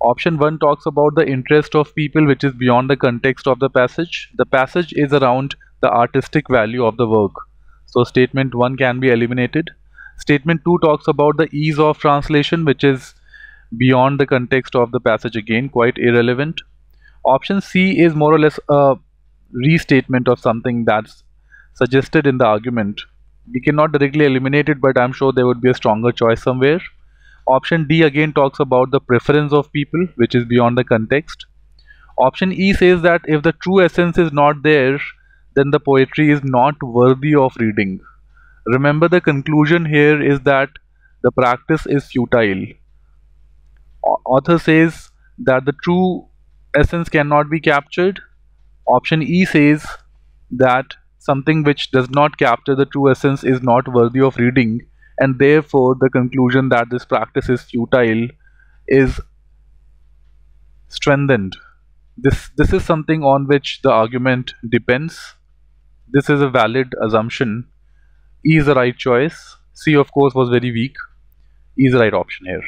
Option 1 talks about the interest of people which is beyond the context of the passage. The passage is around the artistic value of the work. So statement 1 can be eliminated. Statement 2 talks about the ease of translation which is beyond the context of the passage again quite irrelevant. Option C is more or less a restatement of something that's suggested in the argument. We cannot directly eliminate it but I'm sure there would be a stronger choice somewhere. Option D again talks about the preference of people which is beyond the context. Option E says that if the true essence is not there then the poetry is not worthy of reading. Remember the conclusion here is that the practice is futile. Author says that the true essence cannot be captured. Option E says that something which does not capture the true essence is not worthy of reading and therefore the conclusion that this practice is futile is strengthened. This, this is something on which the argument depends. This is a valid assumption E is the right choice. C of course was very weak. E is the right option here.